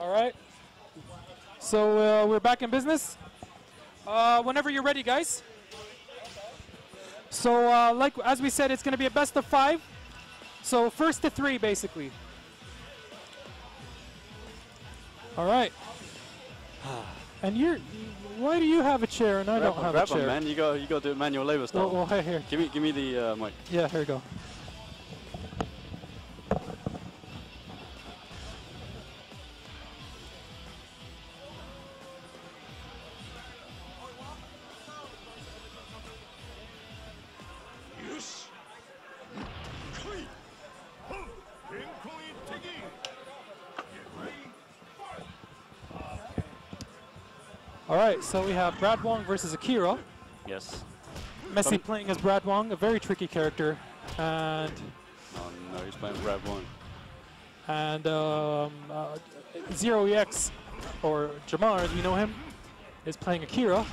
All right. So uh, we're back in business. Uh, whenever you're ready, guys. So, uh, like as we said, it's going to be a best of five. So first to three, basically. All right. And you're, why do you have a chair and I grab don't have grab a chair? one, man. You got you to do manual labor style. Well, well, hey, here. Give me give me the uh, mic. Yeah, here we go. All right, so we have Brad Wong versus Akira. Yes. Messy Um, playing as Brad Wong, a very tricky character, and Oh no, he's playing Brad Wong. and um, uh, ZeroEX or Jamar, as we know him, is playing Akira.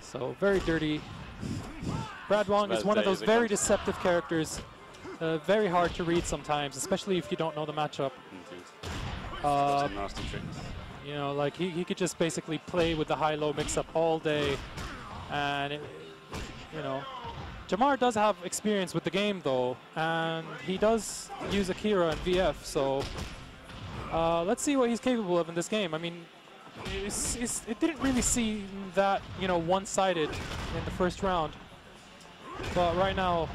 So very dirty. Brad Wong is one of those very deceptive characters. Uh, very hard to read sometimes, especially if you don't know the matchup. Indeed. Uh, nasty tricks. You know, like he, he could just basically play with the high-low mix-up all day, and it, you know, Jamar does have experience with the game though, and he does use Akira and VF. So uh, let's see what he's capable of in this game. I mean, it's, it's, it didn't really seem that you know one-sided in the first round, but right now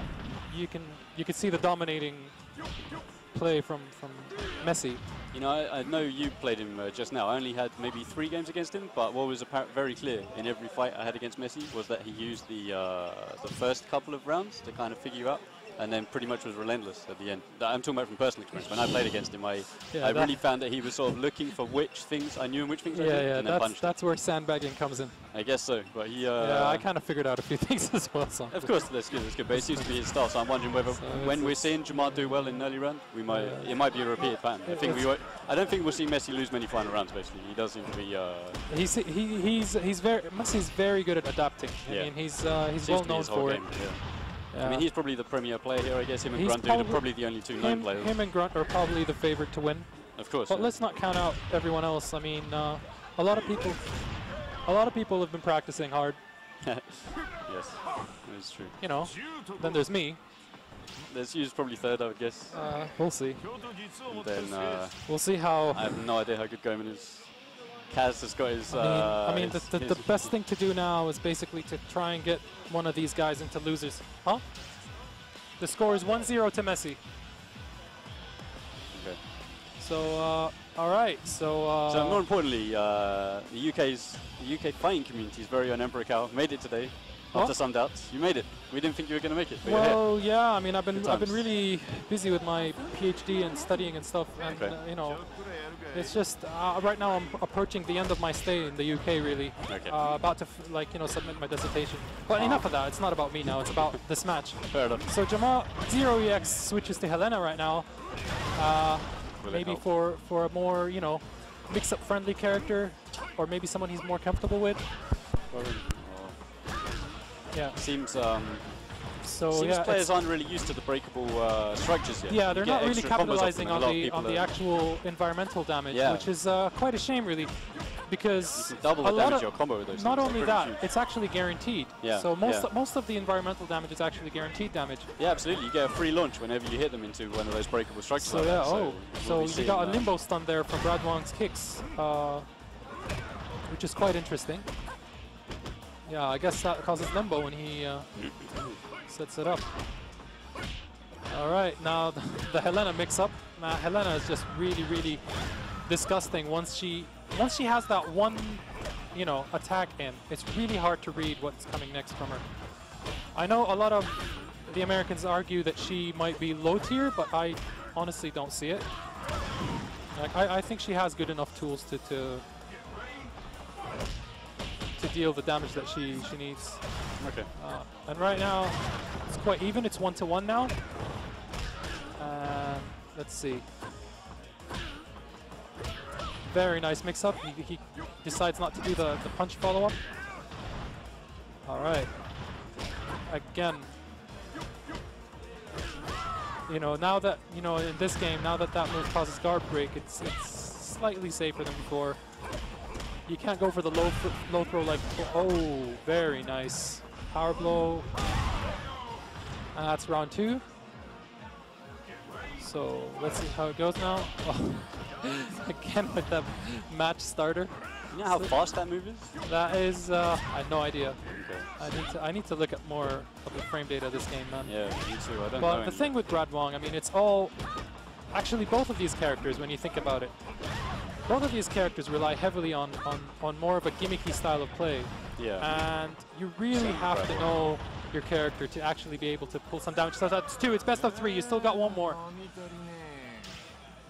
you can you can see the dominating play from from Messy. You know, I, I know you played him uh, just now. I only had maybe three games against him, but what was very clear in every fight I had against Messy was that he used the uh, the first couple of rounds to kind of figure you out, and then pretty much was relentless at the end. That- I'm talking about from personal experience. When I played against him, I, Yeah, I really found that he was sort of looking for which things I knew and which things I didn't, yeah, and then that's punched. that's where sandbagging comes in. I guess so, but he. Uh, yeah, I kind of figured out a few things as well. So. Of course, that's good. That's good. But it seems to be his style. So I'm wondering whether, So when we're seeing Jamar do well in early round, we might. Yeah. It might be a repeated pattern. I think we. I don't think we'll see Messy lose many final rounds. Basically, he does seem to be. Uh, He's he, he's he's very Messy's very good at adapting. I Yeah. mean, he's uh, he's well known for game. it. Yeah. I mean, he's probably the premier player here. I guess him and He's Grundy are probably- the only two known players. him and Grunt are probably the favorite to win. of course. But yeah. let's not count out everyone else. I mean, uh, a lot of people, a lot of people have been practicing hard. yes, that's true. You know, then there's me. There's Hughes probably third, I would guess. Uh, we'll see. And then uh, We'll see how. I have no idea how good Goman is. Kaz has got his. I mean, uh, I mean his- the, the, the best thing to do now is basically to try and get one of these guys into losers. Huh? The score is 1-0 to Messy. Okay. So, uh, all right. So, uh, So more importantly, uh, the UK's the UK fighting community is very on Emperor Cow. Made it today. What? After some doubts, you made it. We didn't think you were going to make it, but well, yeah. I mean, I've been I've been really busy with my PhD and studying and stuff, and Okay. uh, you know, it's just uh, right now I'm approaching the end of my stay in the UK. Really, Okay. uh, about to f- like you know submit my dissertation. But enough of that. It's not about me now. It's about this match. Fair enough. So Jamar Zero EX switches to Helena right now. Uh, maybe for for a more you know mix-up friendly character, or maybe someone he's more comfortable with. Yeah. Seems um, So seems yeah, players aren't really used to the breakable uh, structures yet. yeah, You they're not really extra combos off them, capitalizing on the on the actual environmental damage, Yeah. which is uh, quite a shame really, because You can double a the lot of your combo with those. not things. only that, huge. it's actually guaranteed. Yeah, So most yeah. most of the environmental damage is actually guaranteed damage. Yeah, absolutely. You get a free launch whenever you hit them into one of those breakable structures. So like yeah, oh, we'll so you got a limbo stun there from Brad Wong's kicks, uh, which is quite interesting. Yeah, I guess that causes limbo when he uh, sets it up. All right, now the, the Helena mix-up. Now Helena is just really, really disgusting. Once she, once she has that one, you know, attack in, it's really hard to read what's coming next from her. I know a lot of the Americans argue that she might be low tier, but I honestly don't see it. Like, I, I think she has good enough tools to, to to deal the damage that she she needs. Okay. Uh, and right now, it's quite even. It's one to one now. And let's see. Very nice mix-up. He, he decides not to do the, the punch follow-up. All right. Again. you know, now that, you know, in this game, now that that move causes guard break, it's, it's slightly safer than before. You can't go for the low, low throw like, oh, very nice. Power blow. And that's round two. So let's see how it goes now. Again with that match starter. You know how fast that move is? That is, uh, I have no idea. Okay. I need to I need to look at more of the frame data of this game, man. Yeah, me too. I don't know. But the thing with Brad Wong, I mean, it's all actually both of these characters. When you think about it, both of these characters rely heavily on on on more of a gimmicky style of play, Yeah. and you really have to know your character to actually be able to pull some damage. So that's two. It's best of three. You still got one more.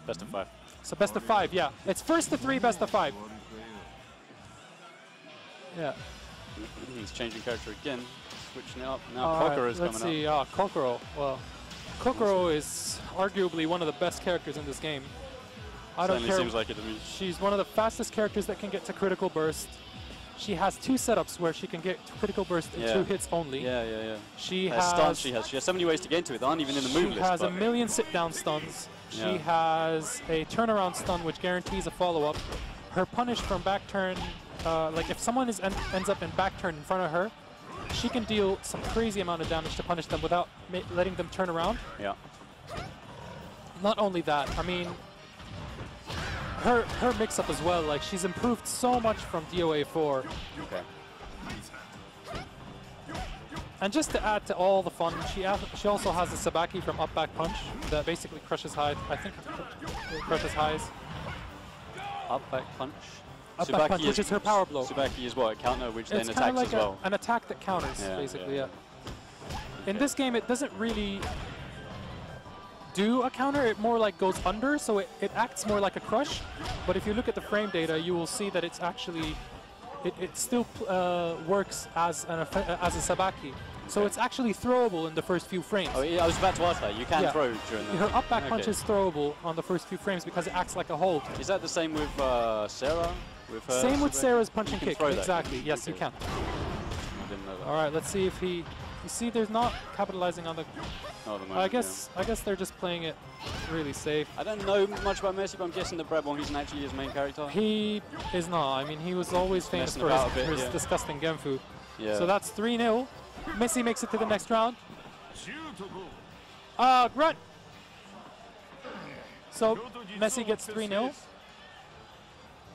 Best of five. So best of five. Yeah, it's first to three, best of five. Yeah. He's changing character again. Switching it up. Now right, Kokoro is let's coming see. up. Ah, Kokoro. Well, Kokoro is arguably one of the best characters in this game. I don't Certainly care. seems like it to me. She's one of the fastest characters that can get to critical burst. She has two setups where she can get critical burst in Yeah. two hits only. Yeah, yeah, yeah. She That has stance she has. She has so many ways to get into it. They aren't even in the move she has a million sit-down stuns. She Yeah. has a turnaround stun which guarantees a follow-up. Her punish from back turn, uh, like if someone is en ends up in back turn in front of her, she can deal some crazy amount of damage to punish them without letting them turn around. Yeah. Not only that, I mean, her her mix-up as well. Like she's improved so much from DOA 4. Okay. And just to add to all the fun, she she also has a Sabaki from up back punch that basically crushes high. I think it crushes highs. Up back punch. Up back punch, which is her power blow. Sabaki is what? A counter which it's then kind of attacks like as a- well. an attack that counters, Yeah, basically. yeah. Yeah. In this game, it doesn't really do a counter. It more like goes under, so it, it acts more like a crush. But if you look at the frame data, you will see that it's actually it, it still uh, works as an uh, as a sabaki. So Okay. it's actually throwable in the first few frames. Oh, yeah, I was about to ask that. You can Yeah. throw during that. Her up back punch is throwable on the first few frames because it acts like a hold. Is that the same with uh, Sarah? With her Same with? Sarah's punch You and can kick. Exactly. can Yes, you Okay. can. I didn't know that. All right, let's see if he. You see, there's not capitalizing on the. Not the moment, I yeah. guess. I guess they're just playing it really safe. I don't know much about Messy, but I'm guessing that Brad Wong isn't actually his main character. He is not. I mean, he was always famous Messing for his, bit, for his yeah. disgusting Gen Fu. yeah. So that's 3 0. Messy makes it to the next round. Uh, Grunt. So Messy gets 3 0.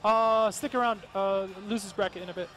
Uh, stick around. Uh, loses bracket in a bit.